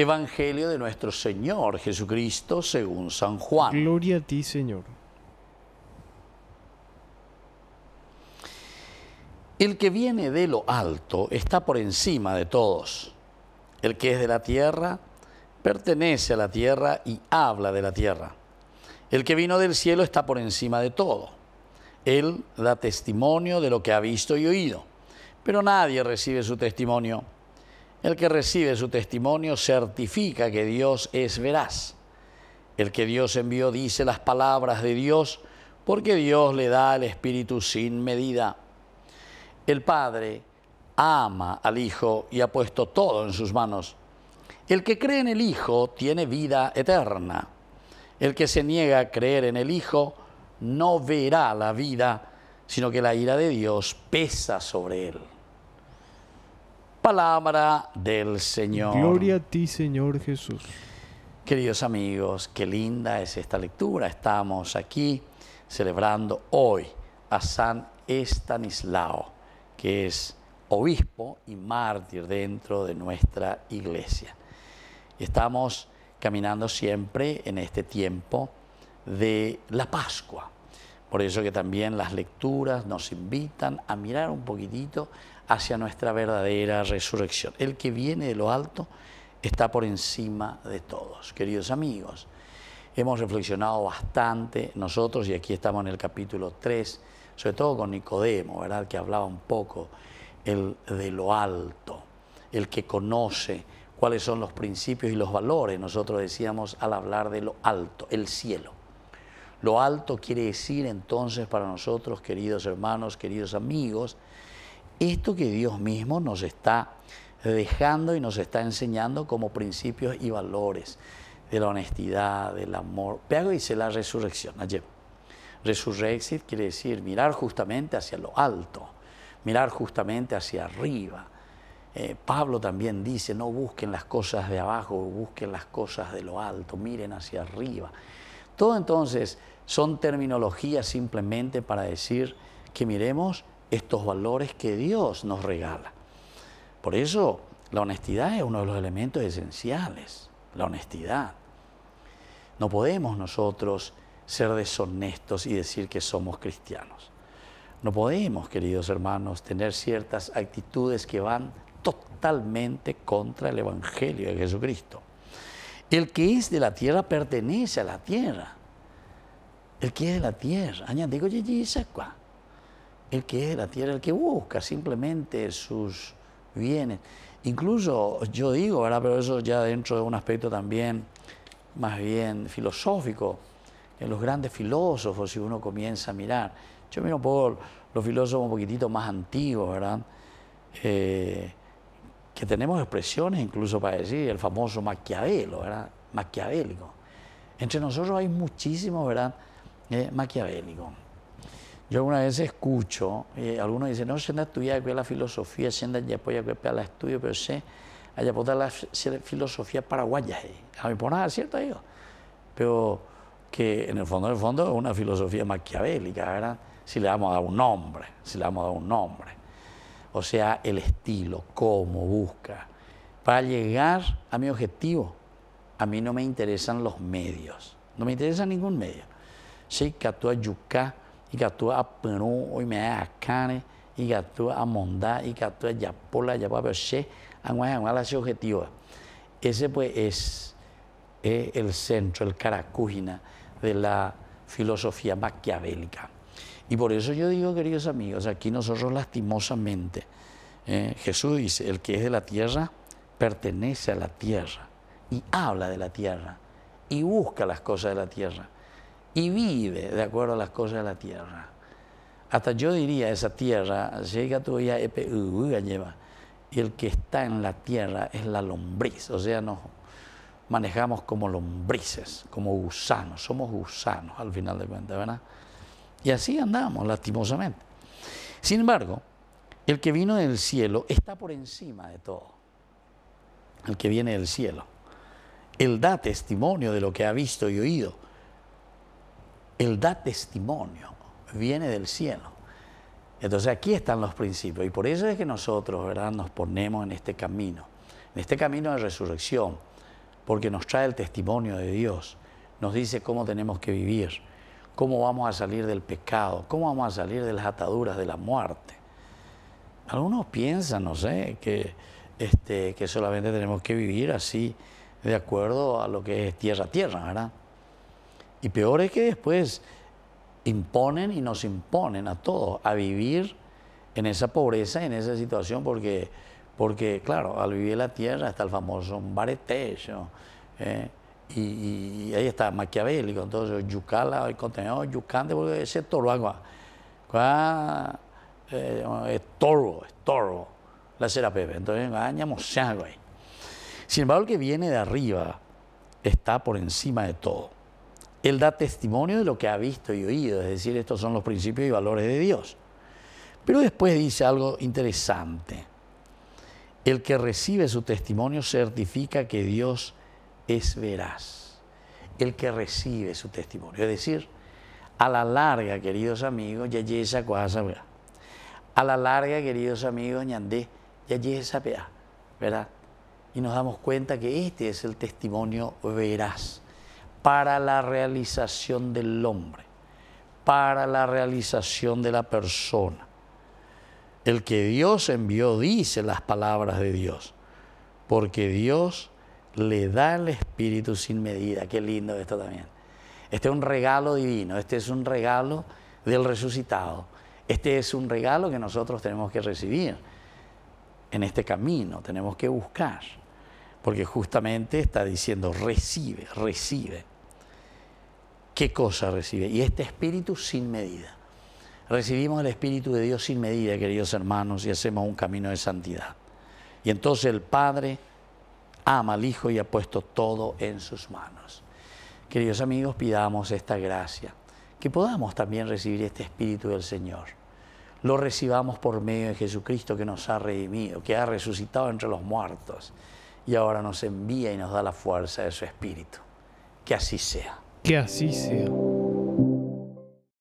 Evangelio de nuestro Señor Jesucristo según San Juan. Gloria a ti, Señor. El que viene de lo alto está por encima de todos. El que es de la tierra pertenece a la tierra y habla de la tierra. El que vino del cielo está por encima de todo. Él da testimonio de lo que ha visto y oído, pero nadie recibe su testimonio. El que recibe su testimonio certifica que Dios es veraz. El que Dios envió dice las palabras de Dios porque Dios le da el Espíritu sin medida. El Padre ama al Hijo y ha puesto todo en sus manos. El que cree en el Hijo tiene vida eterna. El que se niega a creer en el Hijo no verá la vida, sino que la ira de Dios pesa sobre él. Palabra del Señor. Gloria a ti, Señor Jesús. Queridos amigos, qué linda es esta lectura. Estamos aquí celebrando hoy a San Estanislao, que es obispo y mártir dentro de nuestra iglesia. Estamos caminando siempre en este tiempo de la Pascua. Por eso que también las lecturas nos invitan a mirar un poquitito hacia nuestra verdadera resurrección. El que viene de lo alto está por encima de todos. Queridos amigos, hemos reflexionado bastante nosotros y aquí estamos en el capítulo 3, sobre todo con Nicodemo, ¿verdad? Que hablaba un poco el de lo alto, el que conoce cuáles son los principios y los valores, nosotros decíamos al hablar de lo alto, el cielo. Lo alto quiere decir entonces para nosotros, queridos hermanos, queridos amigos, esto que Dios mismo nos está dejando y nos está enseñando como principios y valores de la honestidad, del amor. Pero dice la resurrección. Ayer. Resurrexit quiere decir mirar justamente hacia lo alto, mirar justamente hacia arriba. Eh, Pablo también dice, no busquen las cosas de abajo, busquen las cosas de lo alto, miren hacia arriba. Todo entonces son terminologías simplemente para decir que miremos estos valores que Dios nos regala. Por eso la honestidad es uno de los elementos esenciales, la honestidad. No podemos nosotros ser deshonestos y decir que somos cristianos. No podemos, queridos hermanos, tener ciertas actitudes que van totalmente contra el Evangelio de Jesucristo. El que es de la tierra pertenece a la tierra. El que es de la tierra, añadigo el que es de la tierra, el que busca simplemente sus bienes. Incluso yo digo, ¿verdad? pero eso ya dentro de un aspecto también más bien filosófico, en los grandes filósofos, si uno comienza a mirar, yo miro poco los filósofos un poquitito más antiguos, ¿verdad? Eh, que tenemos expresiones incluso para decir el famoso Maquiavelo, ¿verdad? Maquiavélico. Entre nosotros hay muchísimos, ¿verdad? Eh. Yo alguna vez escucho, eh, algunos dicen, no, se anda estudiar la filosofía, se anda ya apoya la estudio, pero sé, allá la filosofía paraguaya. Eh. A mí por nada cierto, digo. Pero que en el fondo, en el fondo es una filosofía maquiavélica, ¿verdad? Si le vamos a dar un nombre, si le vamos a dar un nombre o sea, el estilo, cómo busca. Para llegar a mi objetivo, a mí no me interesan los medios, no me interesa ningún medio. Sei que atua yucá, y que atua a peru, hoy me da a cane, y que atua a mondá, y que atua a yapola, yapola, pero sé, a ese objetivo. Ese pues es, es el centro, el caracúgina de la filosofía maquiavélica. Y por eso yo digo, queridos amigos, aquí nosotros lastimosamente, eh, Jesús dice, el que es de la tierra pertenece a la tierra y habla de la tierra y busca las cosas de la tierra y vive de acuerdo a las cosas de la tierra. Hasta yo diría, esa tierra, llega todavía lleva, y el que está en la tierra es la lombriz, o sea, nos manejamos como lombrices, como gusanos, somos gusanos al final de cuentas, ¿verdad? Y así andamos, lastimosamente. Sin embargo, el que vino del cielo está por encima de todo. El que viene del cielo. Él da testimonio de lo que ha visto y oído. Él da testimonio, viene del cielo. Entonces aquí están los principios y por eso es que nosotros, ¿verdad?, nos ponemos en este camino, en este camino de resurrección, porque nos trae el testimonio de Dios, nos dice cómo tenemos que vivir, cómo vamos a salir del pecado, cómo vamos a salir de las ataduras de la muerte. Algunos piensan, no sé, que, este, que solamente tenemos que vivir así, de acuerdo a lo que es tierra a tierra, ¿verdad? Y peor es que después imponen y nos imponen a todos a vivir en esa pobreza, en esa situación, porque, porque claro, al vivir la tierra está el famoso baretecho, ¿eh? Y, ahí está maquiavélico, entonces yucala, el contenido yucante, porque ese toro agua, eh, es toro, es toro, la cera pepe, entonces añamos ahí. Sin embargo, el que viene de arriba está por encima de todo. Él da testimonio de lo que ha visto y oído, es decir, estos son los principios y valores de Dios. Pero después dice algo interesante. El que recibe su testimonio certifica que Dios es veraz. El que recibe su testimonio. Es decir, a la larga, queridos amigos, ya esa cosa, A la larga, queridos amigos, ñandé, ya esa ¿verdad? Y nos damos cuenta que este es el testimonio veraz para la realización del hombre, para la realización de la persona. El que Dios envió dice las palabras de Dios, porque Dios le da el Espíritu sin medida. Qué lindo esto también. Este es un regalo divino, este es un regalo del resucitado. Este es un regalo que nosotros tenemos que recibir en este camino, tenemos que buscar porque justamente está diciendo recibe, recibe. ¿Qué cosa recibe? Y este espíritu sin medida. Recibimos el espíritu de Dios sin medida, queridos hermanos, y hacemos un camino de santidad. Y entonces el Padre ama al Hijo y ha puesto todo en sus manos. Queridos amigos, pidamos esta gracia, que podamos también recibir este espíritu del Señor. Lo recibamos por medio de Jesucristo que nos ha redimido, que ha resucitado entre los muertos y ahora nos envía y nos da la fuerza de su Espíritu. Que así sea. Que así sea.